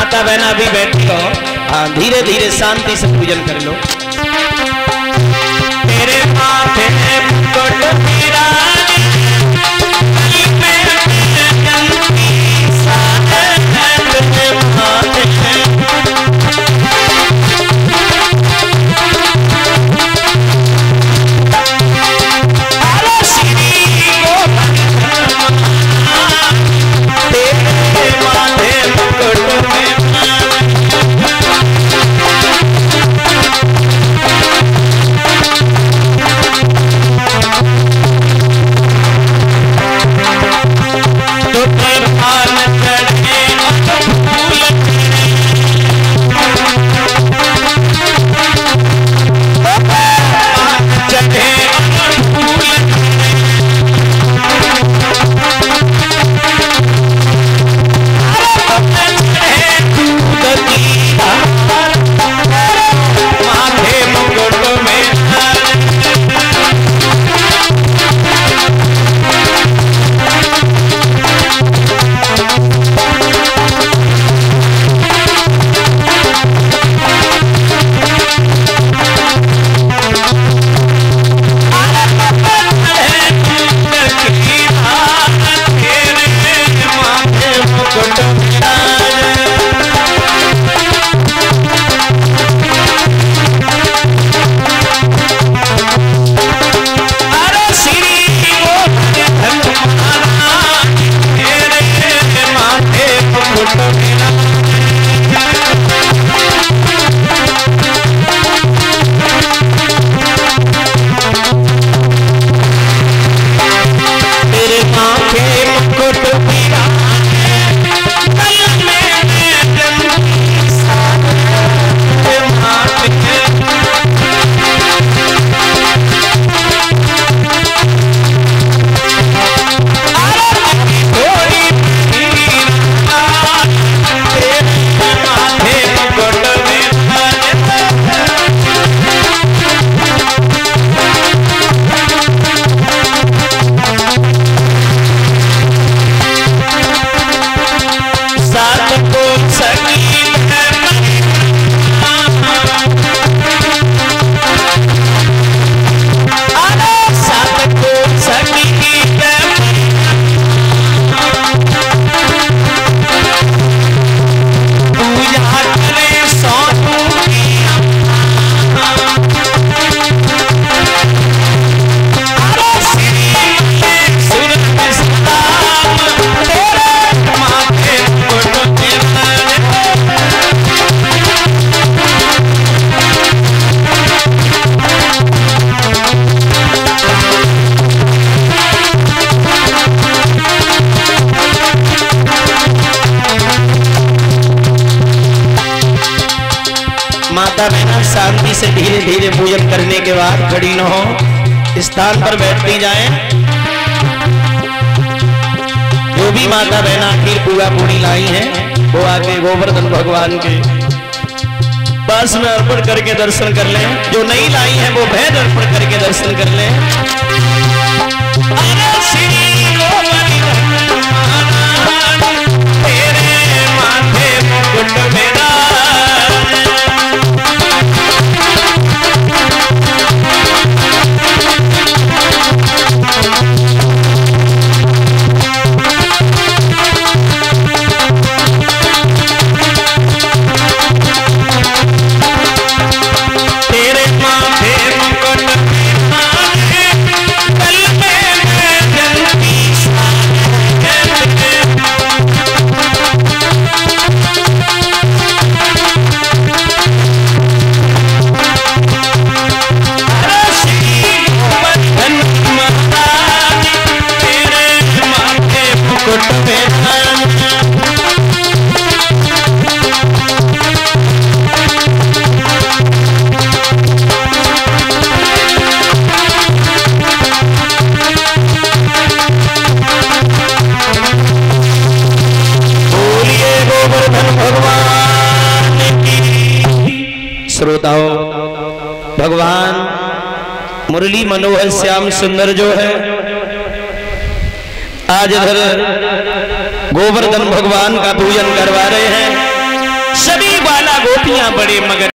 माता बहना अभी बैठी हो हाँ धीरे धीरे शांति से पूजन कर लो। तेरे माथे मुकुट बिराजे, माता बहना शांति से धीरे धीरे पूजन करने के बाद खड़ी न हो स्थान पर बैठती जाए। जो भी माता बहना खीर पूरा पूरी लाई है, वो आके गोवर्धन भगवान के पास में अर्पण करके दर्शन कर लें। जो नहीं लाई है, वो भेद अर्पण करके दर्शन कर लें। श्रोताओं, भगवान मुरली मनोहर श्याम सुंदर जो है, आज इधर गोवर्धन भगवान का पूजन करवा रहे हैं। सभी बाला गोपियाँ बड़े मगर